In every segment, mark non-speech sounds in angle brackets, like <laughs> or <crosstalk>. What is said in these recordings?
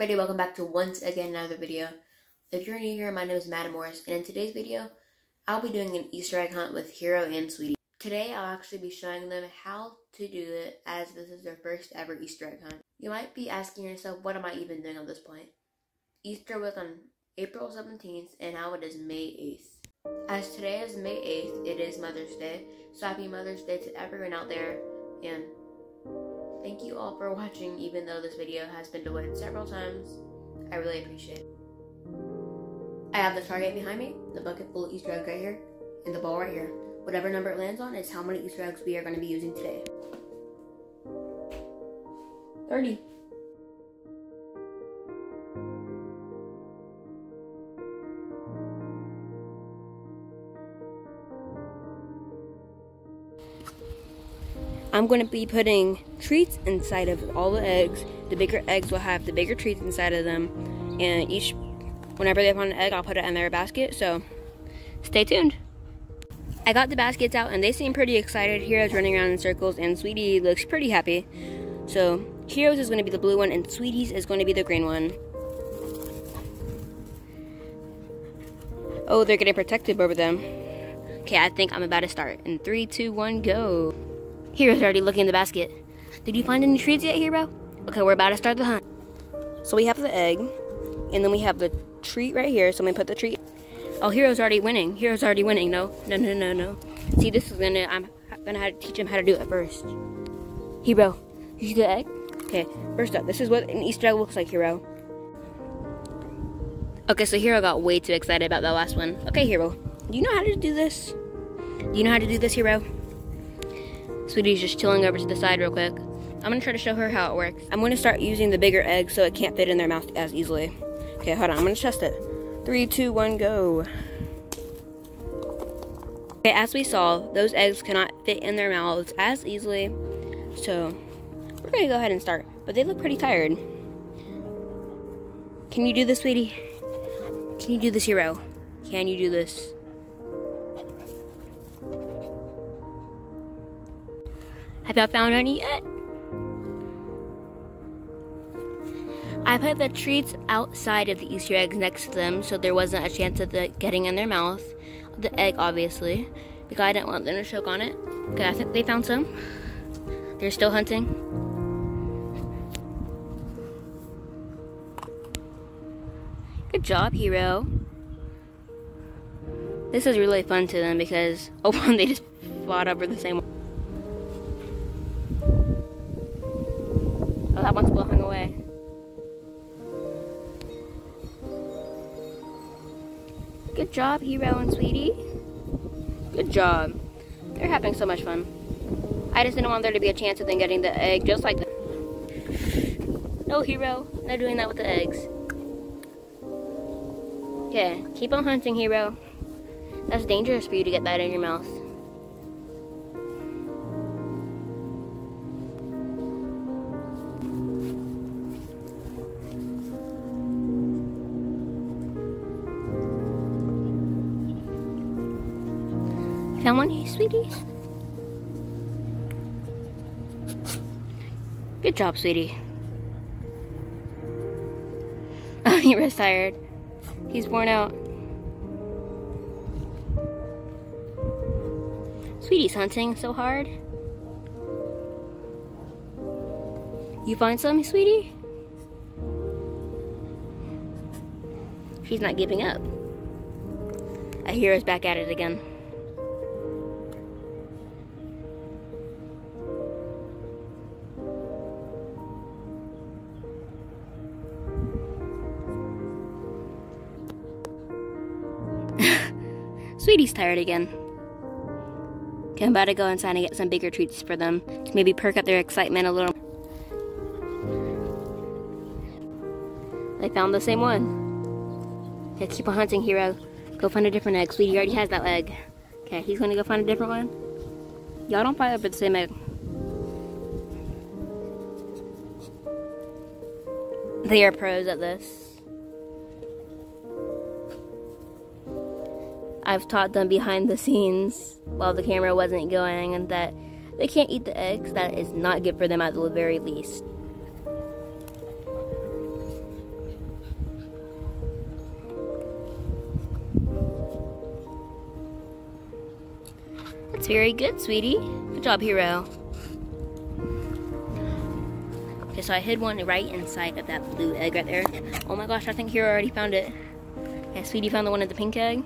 everybody, welcome back to once again another video. If you're new here, my name is Madden Morris, and in today's video, I'll be doing an Easter egg hunt with Hero and Sweetie. Today, I'll actually be showing them how to do it, as this is their first ever Easter egg hunt. You might be asking yourself, what am I even doing at this point? Easter was on April 17th, and now it is May 8th. As today is May 8th, it is Mother's Day, so happy Mother's Day to everyone out there, and Thank you all for watching even though this video has been delayed several times. I really appreciate it. I have the target behind me, the bucket full of Easter eggs right here, and the ball right here. Whatever number it lands on is how many Easter eggs we are going to be using today. 30. I'm going to be putting treats inside of all the eggs. The bigger eggs will have the bigger treats inside of them. And each, whenever they find an egg, I'll put it in their basket. So stay tuned. I got the baskets out and they seem pretty excited. Hero's running around in circles and Sweetie looks pretty happy. So Hero's is going to be the blue one and Sweetie's is going to be the green one. Oh, they're getting protective over them. Okay, I think I'm about to start. In three, two, one, go. Hero's already looking in the basket. Did you find any treats yet, Hero? Okay, we're about to start the hunt. So we have the egg, and then we have the treat right here. So I'm gonna put the treat. Oh, Hero's already winning. Hero's already winning. No, no, no, no, no. See, this is gonna, I'm gonna have to teach him how to do it first. Hero, you see the egg? Okay, first up, this is what an Easter egg looks like, Hero. Okay, so Hero got way too excited about that last one. Okay, Hero, do you know how to do this? Do you know how to do this, Hero? Sweetie's just chilling over to the side real quick. I'm gonna try to show her how it works. I'm gonna start using the bigger egg so it can't fit in their mouth as easily. Okay, hold on, I'm gonna test it. Three, two, one, go. Okay, as we saw, those eggs cannot fit in their mouths as easily. So, we're gonna go ahead and start. But they look pretty tired. Can you do this, sweetie? Can you do this, hero? Can you do this? Have y'all found any yet? I put the treats outside of the Easter eggs next to them so there wasn't a chance of the getting in their mouth. The egg, obviously, because I didn't want them to choke on it. Okay, I think they found some. They're still hunting. Good job, hero. This is really fun to them because, oh, <laughs> they just fought over the same one. Oh, that one's blowing away. Good job, Hero and Sweetie. Good job. They're having so much fun. I just didn't want there to be a chance of them getting the egg just like that. No, Hero. No doing that with the eggs. Okay, keep on hunting, Hero. That's dangerous for you to get that in your mouth. Found one, hey, sweetie? Good job, sweetie. <laughs> Oh, he was tired. He's worn out. Sweetie's hunting so hard. You find some, sweetie? She's not giving up. I hear us back at it again. Sweetie's tired again. Okay, I'm about to go inside and get some bigger treats for them maybe perk up their excitement a little. They found the same one. Okay, keep on hunting, Hero. Go find a different egg. Sweetie already has that egg. Okay, he's gonna go find a different one. Y'all don't fight over the same egg. They are pros at this. I've taught them behind the scenes while the camera wasn't going and that they can't eat the eggs. That is not good for them at the very least. That's very good, sweetie. Good job, hero. Okay, so I hid one right inside of that blue egg right there. Oh my gosh, I think Hero already found it. Yeah, Sweetie found the one at the pink egg.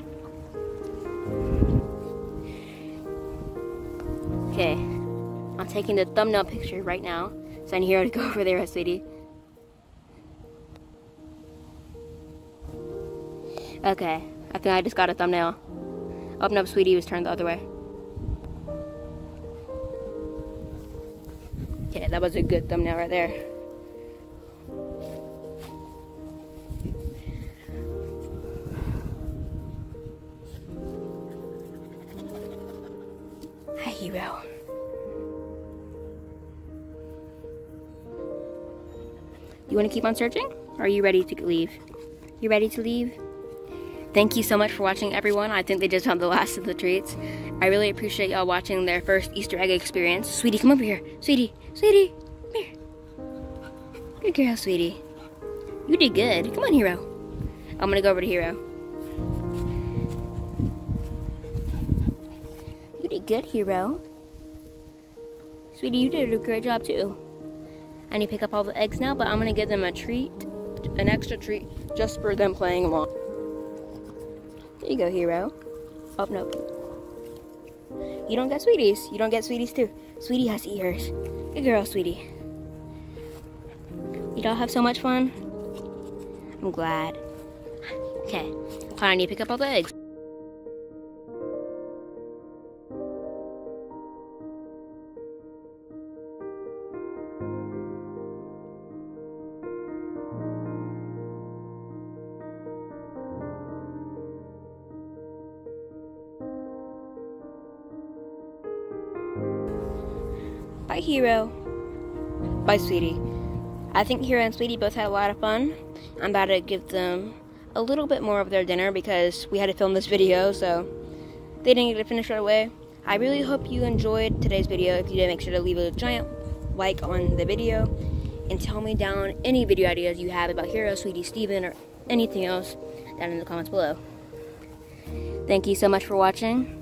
Okay, I'm taking the thumbnail picture right now. So I need Hero to go <laughs> over there, sweetie. Okay, I think I just got a thumbnail. Open up, sweetie was turned the other way. Okay, that was a good thumbnail right there. You want to keep on searching? Or are you ready to leave? You ready to leave? Thank you so much for watching, everyone. I think they just found the last of the treats. I really appreciate y'all watching their first Easter egg experience. Sweetie, come over here. Sweetie, sweetie, come here. Good girl, sweetie. You did good. Come on, Hero. I'm gonna go over to Hero. Did good, Hero. Sweetie, you did a great job too. I need to pick up all the eggs now, but I'm gonna give them a treat, an extra treat, just for them playing along. There you go, hero. Oh, no. You don't get sweeties. You don't get sweeties, too. Sweetie has ears. Good girl, sweetie. You all have so much fun? I'm glad. Okay. I need to pick up all the eggs. Bye, Hero. Bye, Sweetie. I think Hero and Sweetie both had a lot of fun. I'm about to give them a little bit more of their dinner because we had to film this video, so they didn't get to finish right away. I really hope you enjoyed today's video. If you did, make sure to leave a giant like on the video and tell me down any video ideas you have about Hero, Sweetie, Steven, or anything else down in the comments below. Thank you so much for watching,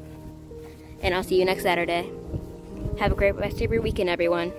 and I'll see you next Saturday. Have a great rest of your weekend, everyone.